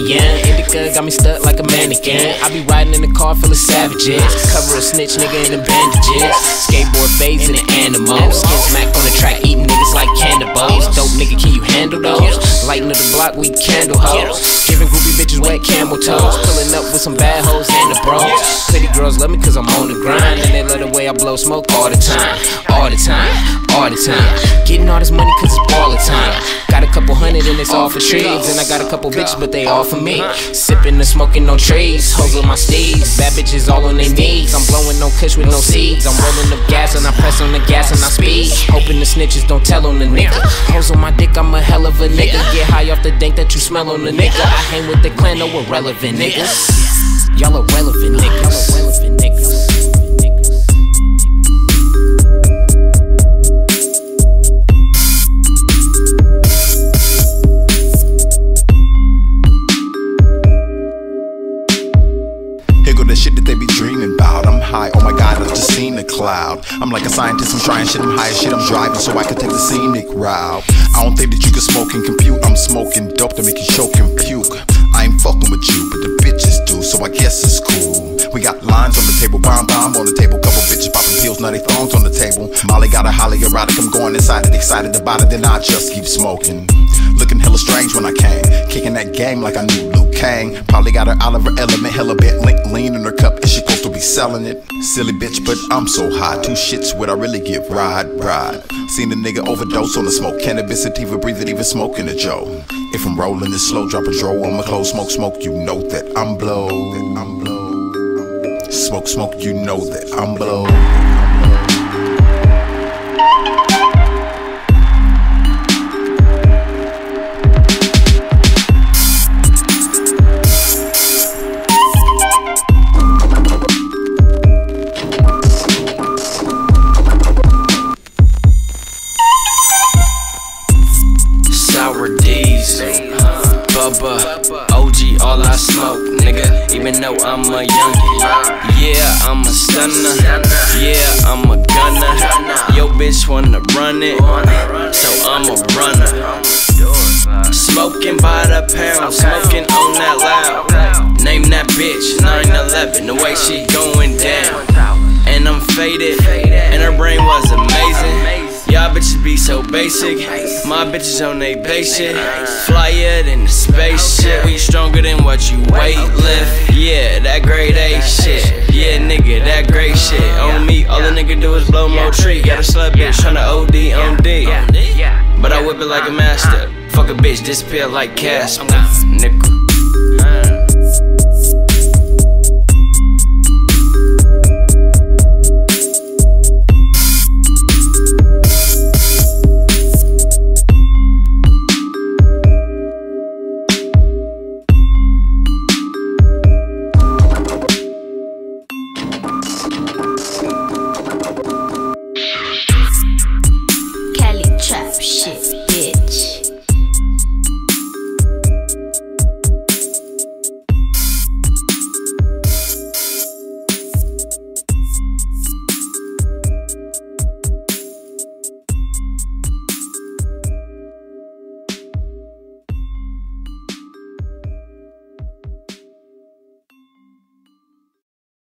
nigga, got me stuck like a mannequin. I be riding in the car full of savages. Cover a snitch nigga in the bandages. Skateboard fades in the animals. Skin smack on the track, eating niggas like cannibals. Dope nigga, can you handle those? Lighting up the block, we candle hoes. Giving groupie bitches wet camel toes. Pulling up with some bad hoes and the bros. Pretty girls love me cause I'm on the grind. And they love the way I blow smoke all the time. All the time, all the time. Getting all this money cause it's all the time. Got it's all for trees. And I got a couple bitches, but they all for me. Uh-huh. Sipping and smoking no trees. Hoes with my steeds. Bad bitches all on their knees. I'm blowing no kush with no seeds. I'm rolling up gas and I press on the gas and I speed. Hoping the snitches don't tell on the nigga. Hoes on my dick, I'm a hell of a nigga. Get high off the dank that you smell on the nigga. I hang with the clan, no irrelevant niggas. Y'all irrelevant niggas. Irrelevant niggas. Shit that they be dreaming about. I'm high, oh my god, I've just seen the cloud. I'm like a scientist, I'm trying shit, I'm high as shit, I'm driving so I can take the scenic route. I don't think that you can smoke and compute. I'm smoking dope to make you choke and puke. I ain't fucking with you, but the bitches do, so I guess it's cool. We got lines on the table, bomb bomb on the table, couple bitches popping pills, they thongs on the table. Molly got a holly erotic, I'm going inside it, excited about it, then I just keep smoking. Hella strange when I came, kicking that game like I knew Liu Kang. Probably got her Oliver Element, hella bit link, lean in her cup, and she supposed to be selling it. Silly bitch, but I'm so high, two shits would I really give, ride, ride. Seen a nigga overdose on the smoke, cannabis, sativa, breathe it, even smoking a Joe. If I'm rolling this slow, drop a dro on my clothes, smoke, smoke, you know. That I'm blow. Smoke, smoke, you know that I'm blow. I'm a youngie, yeah, I'm a stunner, yeah, I'm a gunner. Yo, bitch wanna run it, so I'm a runner. Smoking by the pound, smoking on that loud. Name that bitch 911, the way she going down. And I'm faded, and her brain was amazing. Y'all bitches be so basic. My bitches on they base shit. Flyer than the spaceship. We stronger than what you weight lift. Yeah, that grade A shit. Yeah, nigga, that great shit. On me, all the nigga do is blow more tree. Got a slut bitch tryna OD on D. But I whip it like a master. Fuck a bitch, disappear like Casper. Nickel.